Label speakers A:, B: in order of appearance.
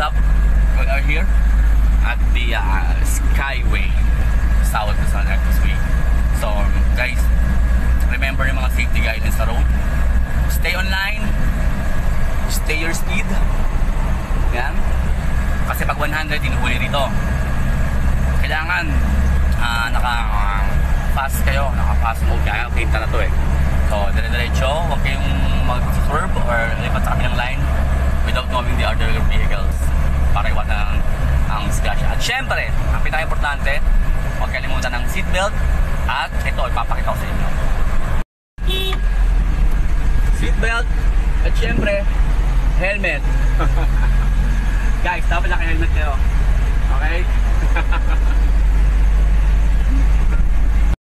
A: up? We are here at the uh, Skyway South Luzon Expressway. So, guys, remember yung mga safety guidelines sa road. Stay online. Stay your speed. Yan. Kasi pag 100, inuhuli rito. Kailangan ah, naka ah, fast kayo, naka fast mode kaya kita na to eh. So, dire-diretso, huwag kayong the other vehicles para iwasan ang, ang disgrasya. At syempre, ang pinaka-importante, huwag kalimutan ng seatbelt at ito, ipapakita ko sa inyo. Seatbelt at syempre, helmet. Guys, dapat naka-helmet kayo.